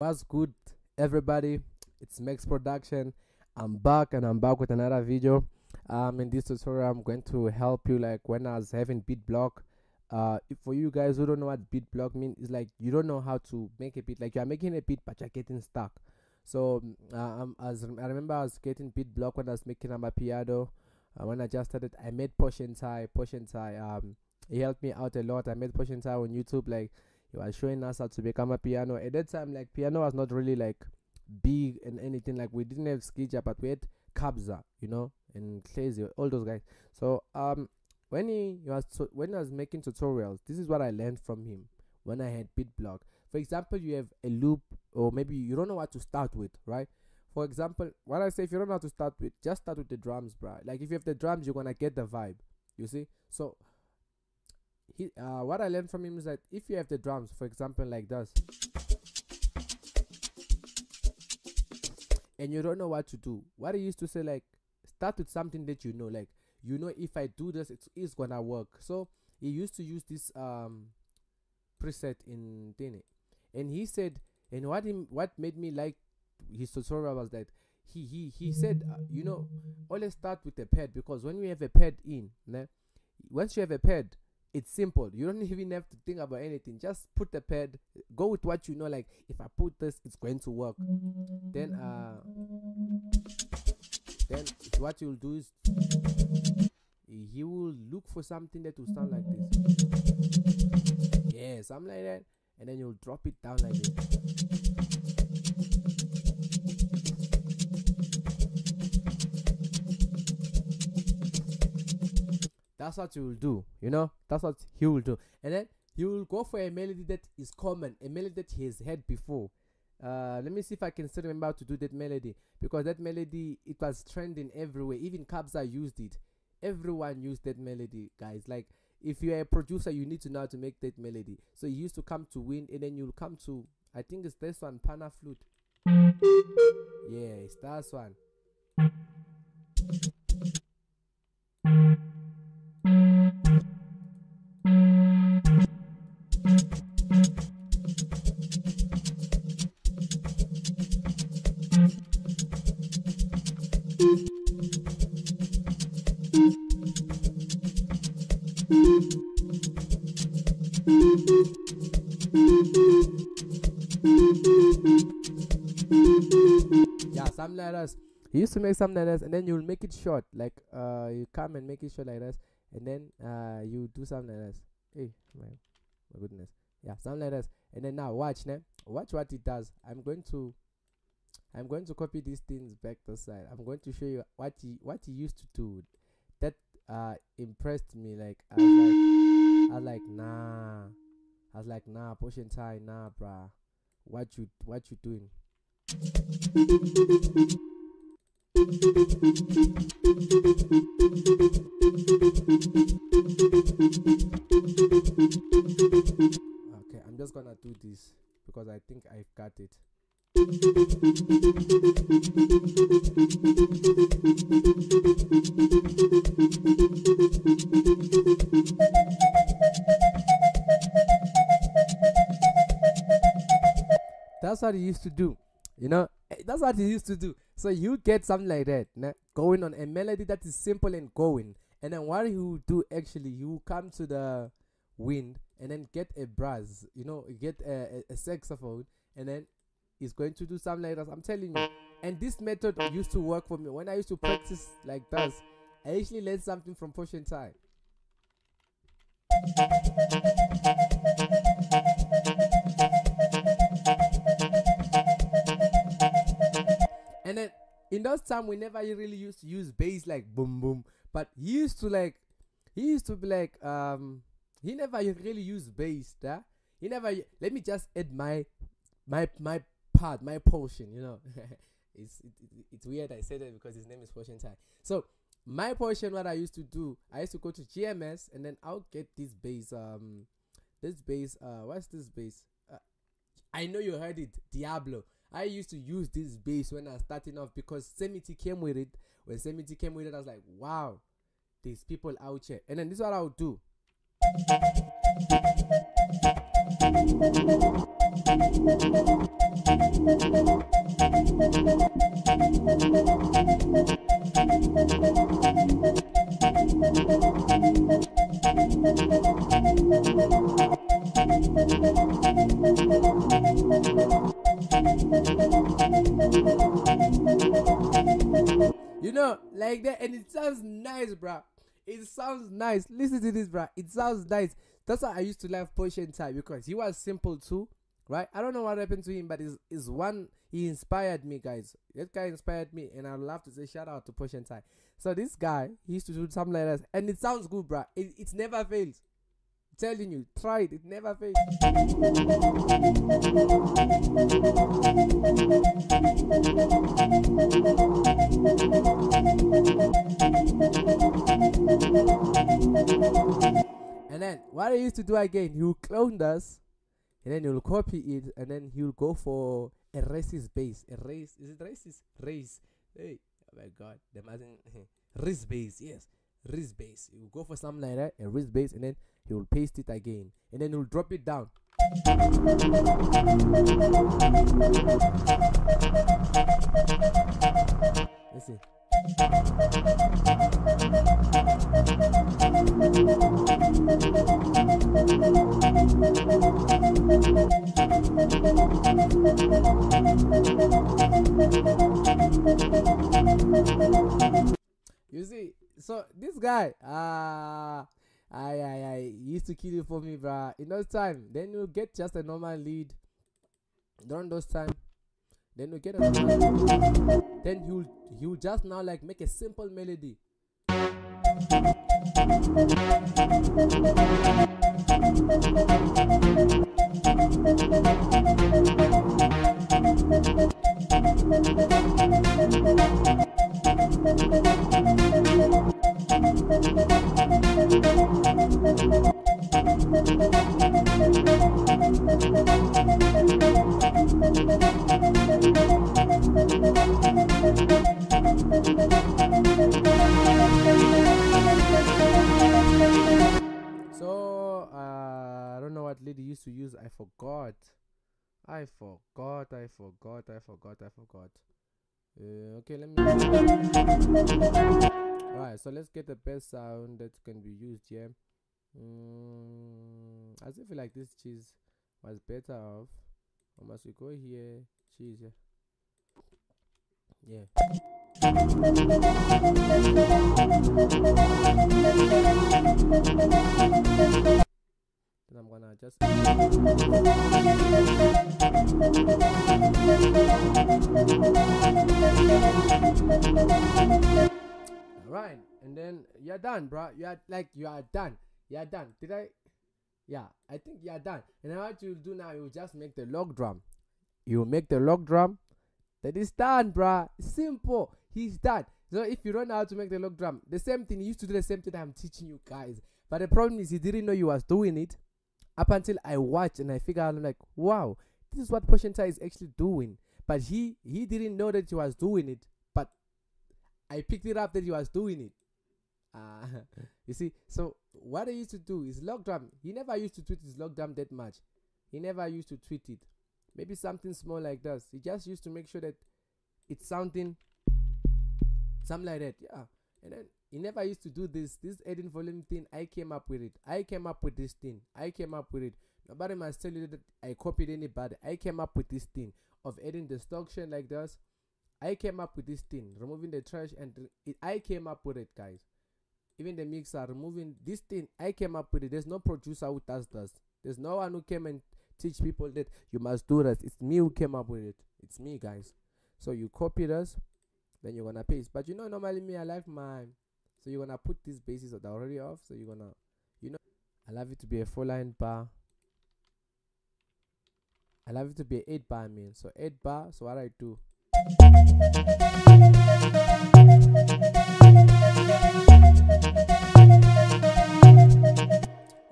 What's good, everybody? It's Max Production. I'm back and I'm back with another video. Um, in this tutorial, I'm going to help you like when I was having beat block. Uh, for you guys who don't know what beat block means, it's like you don't know how to make a beat. Like you are making a beat, but you're getting stuck. So um, as I remember, I was getting beat block when I was making Amapiano. Uh, when I just started, I made Potion Ty. Poshentai. Um, he helped me out a lot. I made Potion Ty on YouTube. Like he was showing us how to become a piano. At that time, like piano was not really like big and anything. Like we didn't have Skija, but we had Kabza, you know, and Crazy, all those guys. So um, when he, he was when I was making tutorials, this is what I learned from him. When I had beat block, for example, you have a loop, or maybe you don't know what to start with, right? For example, what I say, if you don't know how to start with, just start with the drums, bro. Like if you have the drums, you're gonna get the vibe. You see, so he uh, what I learned from him is that if you have the drums, for example, like this, and you don't know what to do, what he used to say like start with something that you know, like you know if I do this, it is gonna work. So he used to use this um preset in Dene, and he said, and what him what made me like his tutorial was that he he he said uh, you know always start with a pad because when you have a pad in, né, once you have a pad it's simple. You don't even have to think about anything. Just put the pad go with what you know like if i put this it's going to work. Then uh then what you'll do is he will look for something that will sound like this. Yeah something like that. And then you'll drop it down like this that's what you will do you know? That's what he will do. And then he will go for a melody that is common a melody that he has heard before. Uh let me see if i can still remember how to do that melody because that melody it was trending everywhere. Even kabza used it. Everyone used that melody guys. Like if you're a producer you need to know how to make that melody. So you used to come to win and then you'll come to i think it's this one pana flute. Yeah it's that one yeah something like this he used to make something like and then you'll make it short. Like uh you come and make it short like this and then uh you do something like this hey man my goodness. Yeah something like and then now watch now watch what it does. I'm going to i'm going to copy these things back to side. I'm going to show you what he what he used to do that uh impressed me. Like i was like i was like nah. I was like nah Potion Ty nah bruh. What you what you doing okay i'm just gonna do this because i think i've got it. That's what he used to do you know Eh, that's what he used to do. So you get something like that going on a melody that is simple and going. And then what will do actually you come to the wind and then get a brass you know get a, a, a saxophone and then he's going to do something like that i'm telling you. And this method used to work for me. When i used to practice like that i actually learned something from Potion Ty in those time we never really used to use bass like boom boom. But he used to like he used to be like um he never really used bass yeah? he never let me just add my my my part my portion you know. It's it, it, it's weird i say that because his name is portion time so my portion what i used to do i used to go to gms and then i'll get this bass um this bass uh what's this bass? Uh, i know you heard it diablo I used to use this bass when I was starting off because Semity came with it. When Semity came with it, I was like, wow, these people out here. And then this is what I would do. It sounds nice. Listen to this, bruh. It sounds nice. That's why I used to love Potion Ty because he was simple too, right? I don't know what happened to him, but is is one he inspired me, guys. That guy inspired me, and I'd love to say shout out to Potion Ty. So this guy, he used to do something like that, and it sounds good, bruh. It, it never fails. Telling you, try it. It never fails. And then what I used to do again, he clone us, and then he'll copy it, and then he'll go for a racist base. A race is it racist? Race. Hey, oh my god, the race base, yes. Race base. He will go for something like that, a race base, and then he will paste it again. And then he'll drop it down. Listen. You see, so this guy, ah, I, I, I used to kill you for me, bruh. In those time, then you get just a normal lead. During those time, then you get a normal. Then you you just now like make a simple melody. Lady used to use. I forgot. I forgot. I forgot. I forgot. I forgot. Uh, okay, let me. Alright, so let's get the best sound that can be used here. Mm, I still feel like this cheese was better off. Or must we go here? Cheese, yeah. I'm just Alright, and then you're done, bro. You are like you are done. You are done. Did I? Yeah, I think you are done. And then what you do now, you just make the log drum. You make the log drum. That is done, bruh. Simple. He's done. So if you don't know how to make the log drum, the same thing. He used to do the same thing I'm teaching you guys. But the problem is he didn't know you was doing it up until I watch and I figure out I'm like, wow, this is what Potion Ty is actually doing. But he he didn't know that he was doing it. But I picked it up that he was doing it. Uh, you see, so what I used to do is drum. He never used to tweet his drum that much. He never used to tweet it. Maybe something small like this. He just used to make sure that it's something, something like that. Yeah. And then he never used to do this. This adding volume thing, I came up with it. I came up with this thing. I came up with it. Nobody must tell you that I copied anybody. I came up with this thing of adding distortion like this. I came up with this thing, removing the trash, and it, I came up with it, guys. Even the mixer, removing this thing, I came up with it. There's no producer who does this. There's no one who came and teach people that you must do this. It's me who came up with it. It's me, guys. So you copy this, then you're gonna paste. But you know, normally me, I like my. So you're gonna put these bases that are already off. So you're gonna, you know, I love it to be a four line bar. I love it to be eight bar. I mean, so eight bar. So what I do.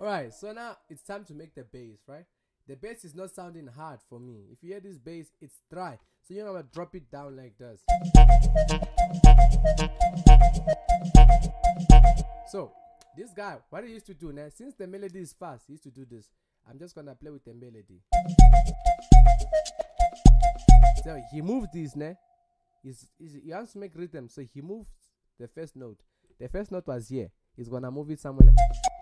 Alright, so now it's time to make the bass, right? The bass is not sounding hard for me. If you hear this bass, it's dry. So you're gonna drop it down like this. So this guy, what he used to do now, since the melody is fast, he used to do this. I'm just gonna play with the melody. so he moved this ne he's, he's, he wants to make rhythm so he moved the first note the first note was here he's gonna move it somewhere like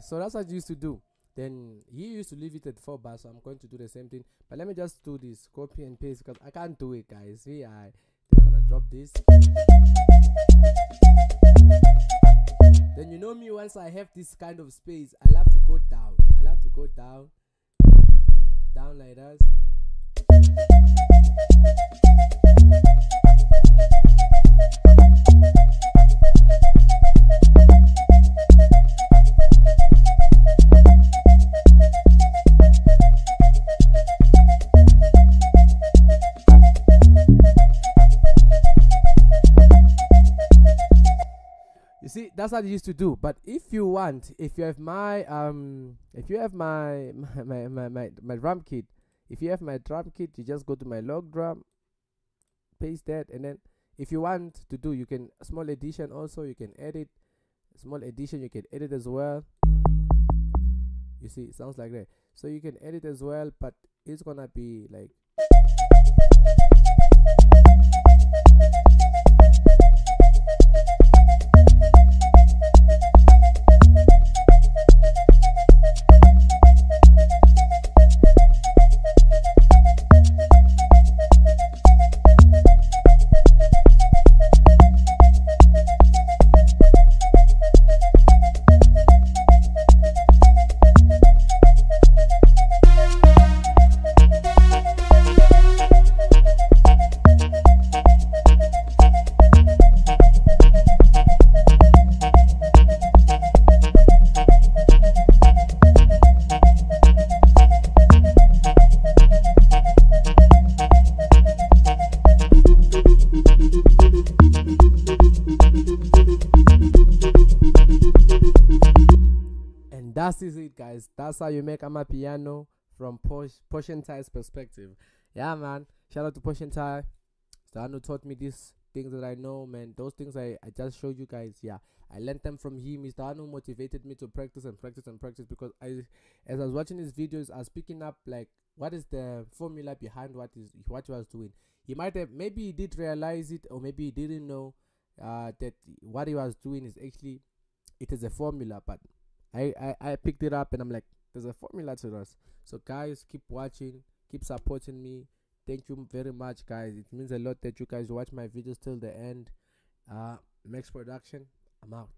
So that's what I used to do. Then he used to leave it at four bars, so I'm going to do the same thing. But let me just do this copy and paste because I can't do it, guys. See, I then I'm gonna drop this. Then you know me once I have this kind of space, I love to go down. I love to go down, down like that. That's what I used to do. But if you want if you have my um if you have my my my my, my, my drum kit if you have my drum kit you just go to my log drum paste that and then if you want to do you can small edition also you can edit. Small edition you can edit as well. You see it sounds like that. So you can edit as well but it's gonna be like it guys. That's how you make amapiano from Posh Potion Ty's perspective. Yeah man. Shout out to Potion Tie Stano taught me these things that I know man. Those things I, I just showed you guys yeah. I learned them from him. Mr. Motivated me to practice and practice and practice because I as I was watching his videos I was picking up like what is the formula behind what is what he was doing. He might have maybe he did realize it or maybe he didn't know uh that what he was doing is actually it is a formula but I, I I picked it up and I'm like, there's a formula to this. So guys, keep watching, keep supporting me. Thank you very much, guys. It means a lot that you guys watch my videos till the end. Uh, Max Production, I'm out.